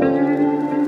Música